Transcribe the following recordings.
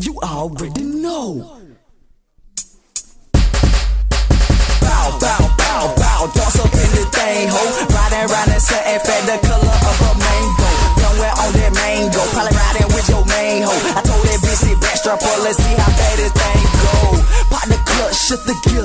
You already know. bow, bow, bow, bow. Up in the thing. Riding something fat, the color of a mango. On that mango, probably riding with your main. I told that bitch let's see how bad this thing go. Pop the clutch, shut the gear,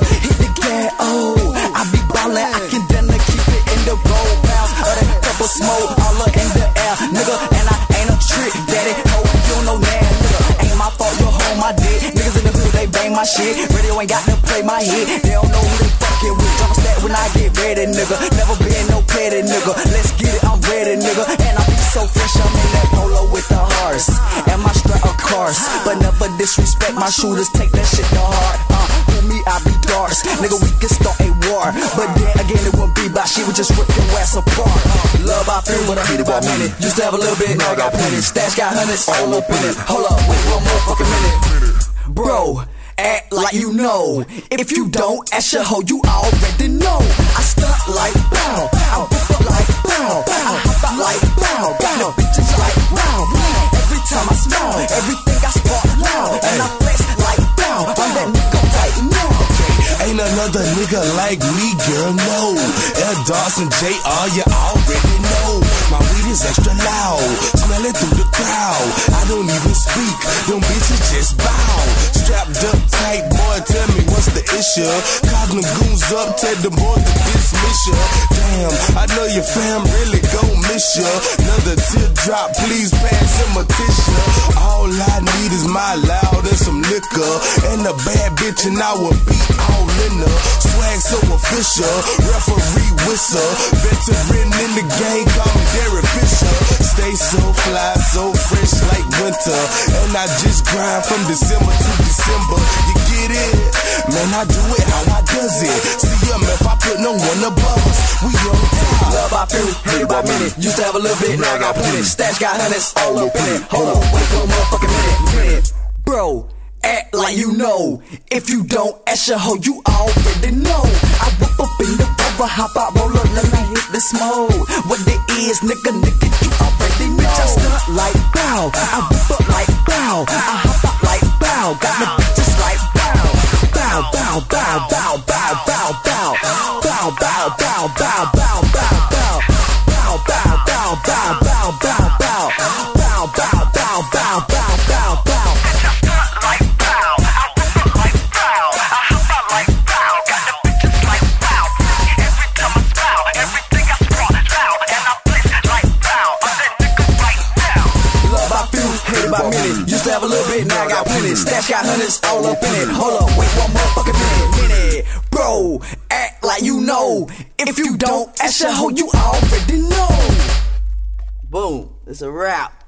in the hood, they bang my shit. Radio ain't got to play my hit. They don't know who they fucking with. A stat when I get ready, nigga. Never been no petty, nigga. Let's get it, I'm ready, nigga. And I be so fresh, I'm in that polo with the horse. And my strap, of course. But never disrespect my shooters, take that shit to heart. Uh, for me, I be darts. Nigga, we can start a war. But then again, it wouldn't be by shit, we just rip your ass apart. Uh, love, I feel, but I hate by minute. Used to have a little bit, now I got plenty. Stash got hundreds, all up in it. Hold up, wait one more fucking minute. Bro, act like you know. If you don't, ask your hoe, you already know. I stunt like bow, I whip up like bow, I hop out like bow, got the bitches like wow. Every time I smile, everything another nigga like me, girl, no. L Dawson JR, you already know. My weed is extra loud, smell it through the crowd. I don't even speak, them bitches just bow. Strapped up tight, boy, tell me what's the issue. Call them goons up, tell the boys to dismiss ya. Damn, I know your fam really gon' miss ya. Another teardrop, please pass him a tissue. Bitch, and I will be all in her. Swag so official, referee whistle. Veteran in the game, call me Derek Fisher. Stay so fly, so fresh like winter. And I just grind from December to December. You get it? Man, I do it how I does it. See em if I put no one above us. We on top. Love I feel, hate by minute. Used to have a little bit, now I got plenty. Stash got hundreds, all up in it. Hold on, wait one motherfucking minute. minute. Bro, like you know. If you don't, ask your hoe, you already know. I whip up in the cover, hop out, roll up, let me hit the smoke. What it is, nigga, nigga, you already know. Bitch, I stunt like bow, I whip plenty. Stash got hundreds, all up in it. Hold up, wait one motherfucking minute, minute. Bro, act like you know. If you don't, ask your hoe, you already know. Boom, it's a wrap.